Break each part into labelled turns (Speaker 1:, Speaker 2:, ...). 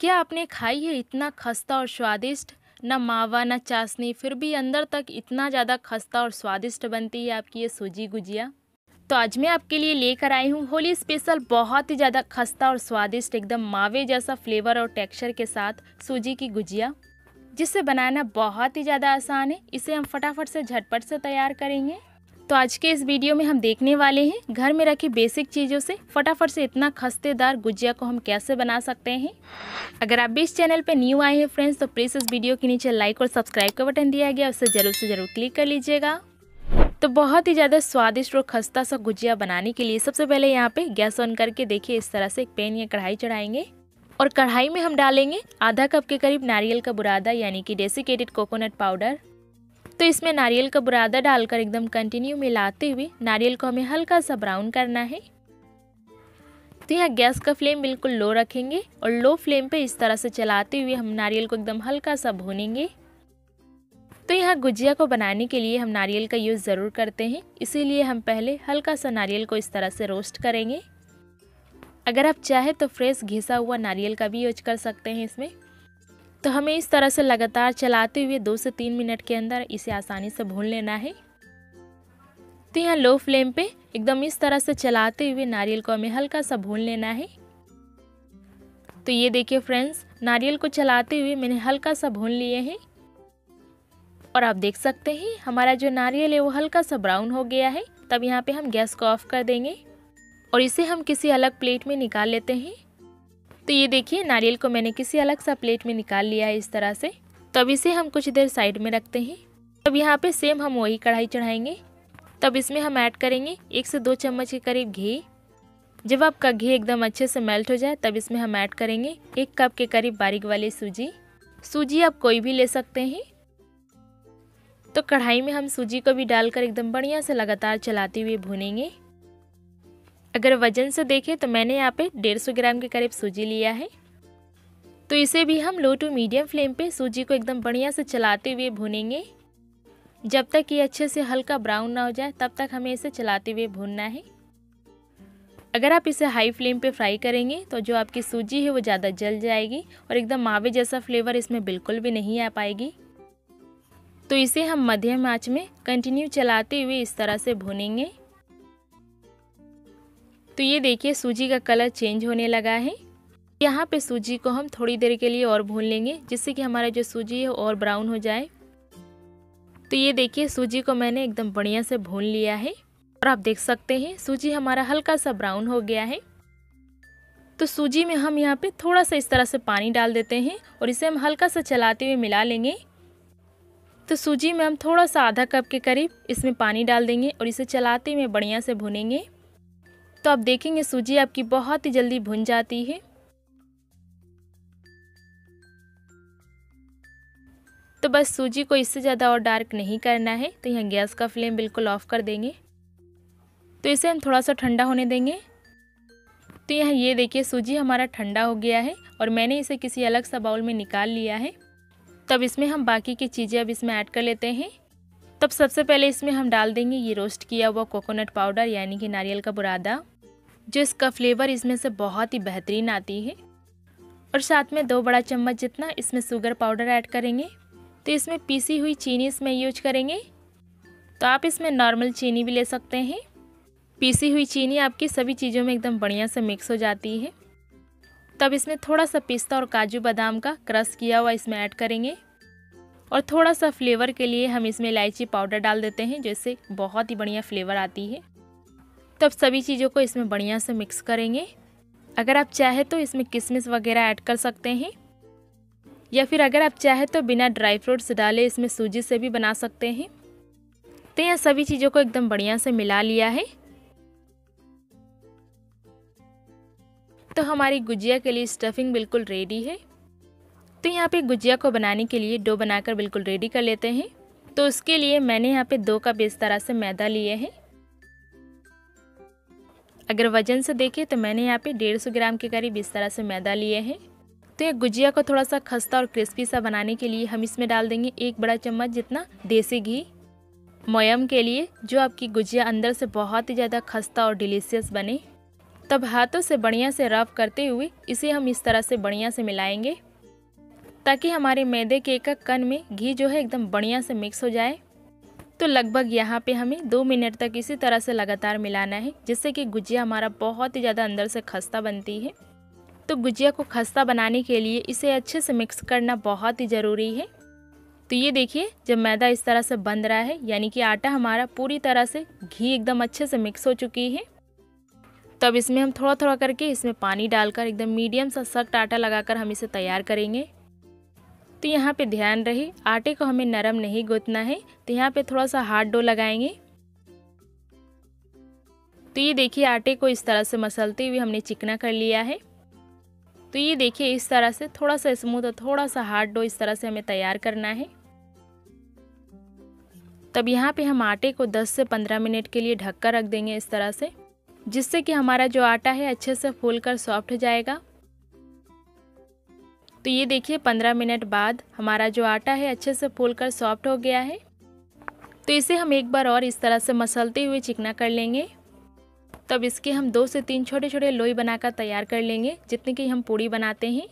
Speaker 1: क्या आपने खाई है इतना खस्ता और स्वादिष्ट? न मावा, न चाशनी, फिर भी अंदर तक इतना ज़्यादा खस्ता और स्वादिष्ट बनती है आपकी ये सूजी गुजिया। तो आज मैं आपके लिए लेकर आई हूँ होली स्पेशल बहुत ही ज़्यादा खस्ता और स्वादिष्ट, एकदम मावे जैसा फ्लेवर और टेक्सचर के साथ सूजी की गुजिया। जिसे बनाना बहुत ही ज़्यादा आसान है, इसे हम फटाफट से झटपट से तैयार करेंगे। तो आज के इस वीडियो में हम देखने वाले हैं घर में रखी बेसिक चीज़ों से फटाफट से इतना खस्तेदार गुजिया को हम कैसे बना सकते हैं। अगर आप भी इस चैनल पर न्यू आए हैं फ्रेंड्स तो प्लीज़ इस वीडियो के नीचे लाइक और सब्सक्राइब का बटन दिया गया, उसे ज़रूर से ज़रूर क्लिक कर लीजिएगा। तो बहुत ही ज़्यादा स्वादिष्ट और खस्ता सा गुजिया बनाने के लिए सबसे पहले यहाँ पे गैस ऑन करके देखिए इस तरह से एक पैन या कढ़ाई चढ़ाएँगे। और कढ़ाई में हम डालेंगे आधा कप के करीब नारियल का बुरादा, यानी कि डेसिकेटेड कोकोनट पाउडर तो इसमें नारियल का बुरादा डालकर एकदम कंटिन्यू मिलाते हुए नारियल को हमें हल्का सा ब्राउन करना है। तो यहाँ गैस का फ्लेम बिल्कुल लो रखेंगे और लो फ्लेम पे इस तरह से चलाते हुए हम नारियल को एकदम हल्का सा भूनेंगे। तो यहाँ गुजिया को बनाने के लिए हम नारियल का यूज़ ज़रूर करते हैं। इसीलिए हम पहले हल्का सा नारियल को इस तरह से रोस्ट करेंगे। अगर आप चाहें तो फ्रेश घिसा हुआ नारियल का भी यूज़ कर सकते हैं इसमें। तो हमें इस तरह से लगातार चलाते हुए दो से तीन मिनट के अंदर इसे आसानी से भून लेना है। तो यहाँ लो फ्लेम पे एकदम इस तरह से चलाते हुए नारियल को हमें हल्का सा भून लेना है। तो ये देखिए फ्रेंड्स, नारियल को चलाते हुए मैंने हल्का सा भून लिए हैं। और आप देख सकते हैं, हमारा जो नारियल है वो हल्का सा ब्राउन हो गया है। तब यहाँ पे हम गैस को ऑफ़ कर देंगे। और इसे हम किसी अलग प्लेट में निकाल लेते हैं। तो ये देखिए, नारियल को मैंने किसी अलग सा प्लेट में निकाल लिया है इस तरह से। तब इसे हम कुछ देर साइड में रखते हैं। तब यहाँ पे सेम हम वही कढ़ाई चढ़ाएँगे। तब इसमें हम ऐड करेंगे एक से दो चम्मच के करीब घी। जब आपका घी एकदम अच्छे से मेल्ट हो जाए, तब इसमें हम ऐड करेंगे एक कप के करीब बारीक वाली सूजी। सूजी आप कोई भी ले सकते हैं। तो कढ़ाई में हम सूजी को भी डालकर एकदम बढ़िया से लगातार चलाते हुए भूनेंगे। अगर वज़न से देखें तो मैंने यहाँ पे सौ ग्राम के करीब सूजी लिया है। तो इसे भी हम लो टू मीडियम फ्लेम पे सूजी को एकदम बढ़िया से चलाते हुए भूनेंगे। जब तक ये अच्छे से हल्का ब्राउन ना हो जाए, तब तक हमें इसे चलाते हुए भूनना है। अगर आप इसे हाई फ्लेम पे फ्राई करेंगे तो जो आपकी सूजी है वो ज़्यादा जल जाएगी और एकदम मावे जैसा फ्लेवर इसमें बिल्कुल भी नहीं आ पाएगी। तो इसे हम मध्यम आँच में कंटिन्यू चलाते हुए इस तरह से भूनेंगे। तो ये देखिए, सूजी का कलर चेंज होने लगा है। यहाँ पे सूजी को हम थोड़ी देर के लिए और भून लेंगे, जिससे कि हमारा जो सूजी है और ब्राउन हो जाए। तो ये देखिए, सूजी को मैंने एकदम बढ़िया से भून लिया है। और आप देख सकते हैं, सूजी हमारा हल्का सा ब्राउन हो गया है। तो सूजी में हम यहाँ पे थोड़ा सा इस तरह से पानी डाल देते हैं और इसे हम हल्का सा चलाते हुए मिला लेंगे। तो सूजी में हम थोड़ा सा आधा कप के करीब इसमें पानी डाल देंगे और इसे चलाते हुए बढ़िया से भुनेंगे। तो आप देखेंगे सूजी आपकी बहुत ही जल्दी भुन जाती है। तो बस सूजी को इससे ज़्यादा और डार्क नहीं करना है तो यहाँ गैस का फ्लेम बिल्कुल ऑफ़ कर देंगे। तो इसे हम थोड़ा सा ठंडा होने देंगे। तो यहाँ ये देखिए, सूजी हमारा ठंडा हो गया है और मैंने इसे किसी अलग सा बाउल में निकाल लिया है। तब इसमें हम बाकी की चीज़ें अब इसमें ऐड कर लेते हैं। तब सबसे पहले इसमें हम डाल देंगे ये रोस्ट किया हुआ कोकोनट पाउडर, यानी कि नारियल का बुरादा, जो इसका फ्लेवर इसमें से बहुत ही बेहतरीन आती है। और साथ में दो बड़ा चम्मच जितना इसमें शुगर पाउडर ऐड करेंगे तो इसमें पीसी हुई चीनी इसमें यूज़ करेंगे। तो आप इसमें नॉर्मल चीनी भी ले सकते हैं। पीसी हुई चीनी आपकी सभी चीज़ों में एकदम बढ़िया से मिक्स हो जाती है। तब इसमें थोड़ा सा पिस्ता और काजू बादाम का क्रश किया हुआ इसमें ऐड करेंगे। और थोड़ा सा फ्लेवर के लिए हम इसमें इलायची पाउडर डाल देते हैं, जिससे बहुत ही बढ़िया फ्लेवर आती है। तब सभी चीज़ों को इसमें बढ़िया से मिक्स करेंगे। अगर आप चाहे तो इसमें किशमिश वगैरह ऐड कर सकते हैं। या फिर अगर आप चाहे तो बिना ड्राई फ्रूट्स डाले इसमें सूजी से भी बना सकते हैं। तो यहाँ सभी चीज़ों को एकदम बढ़िया से मिला लिया है। तो हमारी गुजिया के लिए स्टफिंग बिल्कुल रेडी है। तो यहाँ पे गुजिया को बनाने के लिए डो बनाकर बिल्कुल रेडी कर लेते हैं। तो उसके लिए मैंने यहाँ पे दो कप इस तरह से मैदा लिए हैं। अगर वज़न से देखें तो मैंने यहाँ पे डेढ़ सौ ग्राम के करीब इस तरह से मैदा लिए हैं। तो ये गुजिया को थोड़ा सा खस्ता और क्रिस्पी सा बनाने के लिए हम इसमें डाल देंगे एक बड़ा चम्मच जितना देसी घी। मोयम के लिए जो आपकी गुजिया अंदर से बहुत ही ज़्यादा खस्ता और डिलीशियस बने। तब हाथों से बढ़िया से रफ करते हुए इसे हम इस तरह से बढ़िया से मिलाएँगे। ताकि हमारे मैदे के एक कन में घी जो है एकदम बढ़िया से मिक्स हो जाए। तो लगभग यहाँ पे हमें दो मिनट तक इसी तरह से लगातार मिलाना है, जिससे कि गुजिया हमारा बहुत ही ज़्यादा अंदर से खस्ता बनती है। तो गुजिया को खस्ता बनाने के लिए इसे अच्छे से मिक्स करना बहुत ही ज़रूरी है। तो ये देखिए, जब मैदा इस तरह से बन रहा है, यानी कि आटा हमारा पूरी तरह से घी एकदम अच्छे से मिक्स हो चुकी है। तो अब इसमें हम थोड़ा थोड़ा करके इसमें पानी डालकर एकदम मीडियम सा सख्त आटा लगाकर हम इसे तैयार करेंगे। तो यहाँ पे ध्यान रहे, आटे को हमें नरम नहीं गूंथना है तो यहाँ पे थोड़ा सा हार्ड डो लगाएँगे। तो ये देखिए आटे को इस तरह से मसलते हुए हमने चिकना कर लिया है। तो ये देखिए इस तरह से थोड़ा सा स्मूथ और थोड़ा सा हार्ड डो इस तरह से हमें तैयार करना है। तब यहाँ पे हम आटे को 10 से 15 मिनट के लिए ढक कर रख देंगे इस तरह से, जिससे कि हमारा जो आटा है अच्छे से फूल कर सॉफ्ट हो जाएगा। तो ये देखिए, पंद्रह मिनट बाद हमारा जो आटा है अच्छे से फूल कर सॉफ्ट हो गया है। तो इसे हम एक बार और इस तरह से मसलते हुए चिकना कर लेंगे। तब इसके हम दो से तीन छोटे छोटे लोई बनाकर तैयार कर लेंगे, जितने की हम पूड़ी बनाते हैं।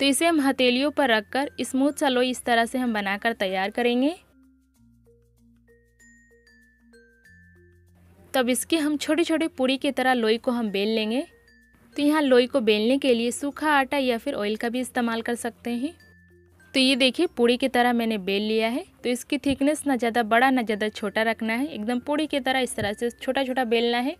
Speaker 1: तो इसे हम हथेलियों पर रखकर स्मूथ सा लोई इस तरह से हम बनाकर तैयार करेंगे। तब इसके हम छोटी छोटी पूड़ी की तरह लोई को हम बेल लेंगे। तो यहाँ लोई को बेलने के लिए सूखा आटा या फिर ऑयल का भी इस्तेमाल कर सकते हैं। तो ये देखिए पूड़ी की तरह मैंने बेल लिया है। तो इसकी थिकनेस ना ज़्यादा बड़ा, ना ज़्यादा छोटा रखना है। एकदम पूड़ी की तरह इस तरह से छोटा छोटा बेलना है।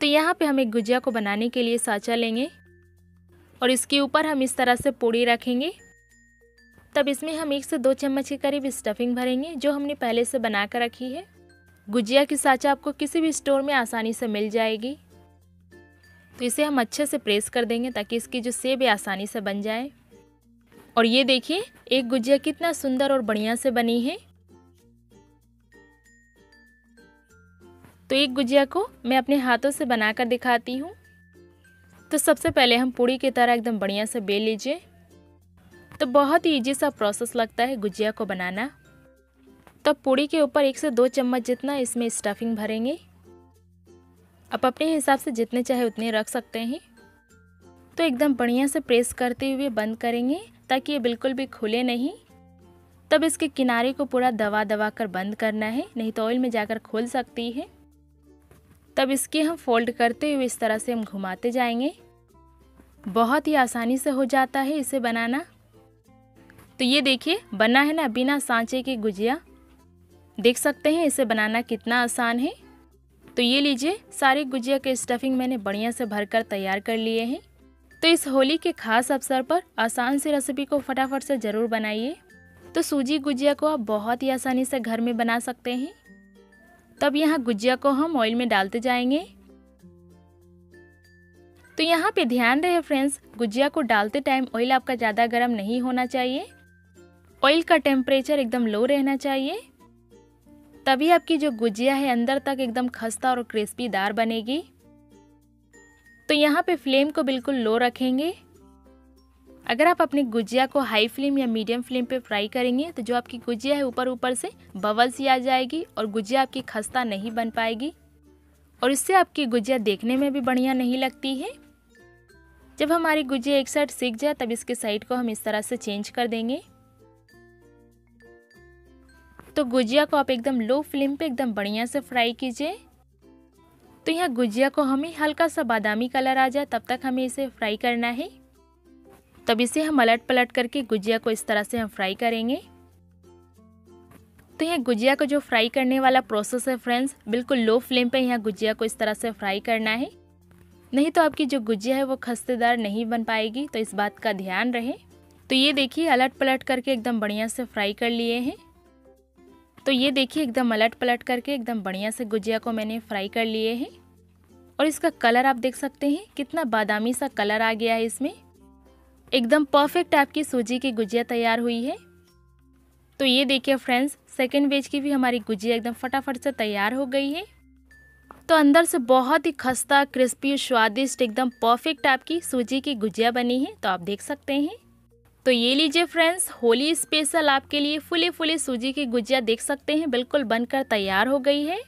Speaker 1: तो यहाँ पे हम एक गुजिया को बनाने के लिए साँचा लेंगे। और इसके ऊपर हम इस तरह से पूड़ी रखेंगे। तब इसमें हम एक से दो चम्मच के करीब स्टफिंग भरेंगे, जो हमने पहले से बना कर रखी है। गुजिया की साँचा आपको किसी भी स्टोर में आसानी से मिल जाएगी। तो इसे हम अच्छे से प्रेस कर देंगे ताकि इसकी जो सेब है, आसानी से बन जाए। और ये देखिए, एक गुजिया कितना सुंदर और बढ़िया से बनी है। तो एक गुजिया को मैं अपने हाथों से बनाकर दिखाती हूँ। तो सबसे पहले हम पूड़ी की तरह एकदम बढ़िया से बेल लीजिए। तो बहुत ही ईजी सा प्रोसेस लगता है गुजिया को बनाना। तब पूड़ी के ऊपर एक से दो चम्मच जितना इसमें स्टफिंग भरेंगे। आप अपने हिसाब से जितने चाहे उतने रख सकते हैं। तो एकदम बढ़िया से प्रेस करते हुए बंद करेंगे, ताकि ये बिल्कुल भी खुले नहीं। तब इसके किनारे को पूरा दबा दबा कर बंद करना है, नहीं तो ऑयल में जाकर खोल सकती है। तब इसके हम फोल्ड करते हुए इस तरह से हम घुमाते जाएँगे। बहुत ही आसानी से हो जाता है इसे बनाना। तो ये देखिए, बना है ना बिना सांचे के गुजिया। देख सकते हैं इसे बनाना कितना आसान है। तो ये लीजिए, सारे गुजिया के स्टफिंग मैंने बढ़िया से भरकर तैयार कर लिए हैं। तो इस होली के खास अवसर पर आसान सी रेसिपी को फटाफट से ज़रूर बनाइए। तो सूजी गुजिया को आप बहुत ही आसानी से घर में बना सकते हैं। तब यहाँ गुजिया को हम ऑयल में डालते जाएँगे। तो यहाँ पे ध्यान रहे फ्रेंड्स गुजिया को डालते टाइम ऑयल आपका ज़्यादा गर्म नहीं होना चाहिए। ऑयल का टेम्परेचर एकदम लो रहना चाहिए। तभी आपकी जो गुजिया है अंदर तक एकदम खस्ता और क्रिस्पी दार बनेगी। तो यहाँ पे फ्लेम को बिल्कुल लो रखेंगे। अगर आप अपनी गुजिया को हाई फ्लेम या मीडियम फ्लेम पे फ्राई करेंगे तो जो आपकी गुजिया है ऊपर ऊपर से बबल्स ही आ जाएगी और गुजिया आपकी खस्ता नहीं बन पाएगी। और इससे आपकी गुजिया देखने में भी बढ़िया नहीं लगती है। जब हमारी गुजिया एक साइड सीख जाए, तब इसके साइड को हम इस तरह से चेंज कर देंगे। तो गुजिया को आप एकदम लो फ्लेम पे एकदम बढ़िया से फ्राई कीजिए। तो यहाँ गुजिया को हमें हल्का सा बादामी कलर आ जाए, तब तक हमें इसे फ्राई करना है। तब इसे हम अलट पलट करके गुजिया को इस तरह से हम फ्राई करेंगे। तो यहाँ गुजिया को जो फ्राई करने वाला प्रोसेस है फ्रेंड्स, बिल्कुल लो फ्लेम पे यहाँ गुजिया को इस तरह से फ्राई करना है। नहीं तो आपकी जो गुजिया है वो खस्तेदार नहीं बन पाएगी तो इस बात का ध्यान रहे। तो ये देखिए अलट पलट करके एकदम बढ़िया से फ्राई कर लिए हैं। तो ये देखिए एकदम अलट पलट करके एकदम बढ़िया से गुजिया को मैंने फ्राई कर लिए हैं। और इसका कलर आप देख सकते हैं, कितना बादामी सा कलर आ गया है इसमें। एकदम परफेक्ट आपकी सूजी की गुजिया तैयार हुई है। तो ये देखिए फ्रेंड्स सेकेंड वेज की भी हमारी गुजिया एकदम फटाफट से तैयार हो गई है। तो अंदर से बहुत ही खस्ता क्रिस्पी स्वादिष्ट, एकदम परफेक्ट आपकी सूजी की गुजिया बनी है तो आप देख सकते हैं। तो ये लीजिए फ्रेंड्स होली स्पेशल आपके लिए फुले फुले सूजी की गुजिया देख सकते हैं, बिल्कुल बनकर तैयार हो गई है।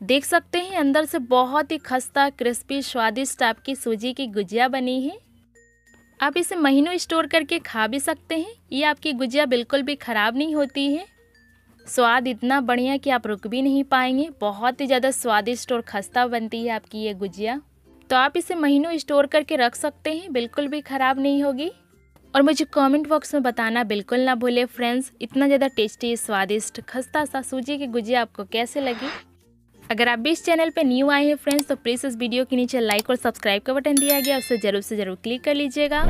Speaker 1: देख सकते हैं, अंदर से बहुत ही खस्ता क्रिस्पी स्वादिष्ट आपकी सूजी की गुजिया बनी है। आप इसे महीनों स्टोर करके खा भी सकते हैं, ये आपकी गुजिया बिल्कुल भी ख़राब नहीं होती है। स्वाद इतना बढ़िया कि आप रुक भी नहीं पाएँगे, बहुत ही ज़्यादा स्वादिष्ट और खस्ता बनती है आपकी ये गुजिया। तो आप इसे महीनों स्टोर करके रख सकते हैं, बिल्कुल भी ख़राब नहीं होगी। और मुझे कमेंट बॉक्स में बताना बिल्कुल ना भूले फ्रेंड्स इतना ज़्यादा टेस्टी स्वादिष्ट खस्ता सा सूजी की गुजिया आपको कैसे लगी? अगर आप भी इस चैनल पर न्यू आए हैं फ्रेंड्स तो प्लीज़ इस वीडियो के नीचे लाइक और सब्सक्राइब का बटन दिया गया, उसे ज़रूर से ज़रूर क्लिक कर लीजिएगा।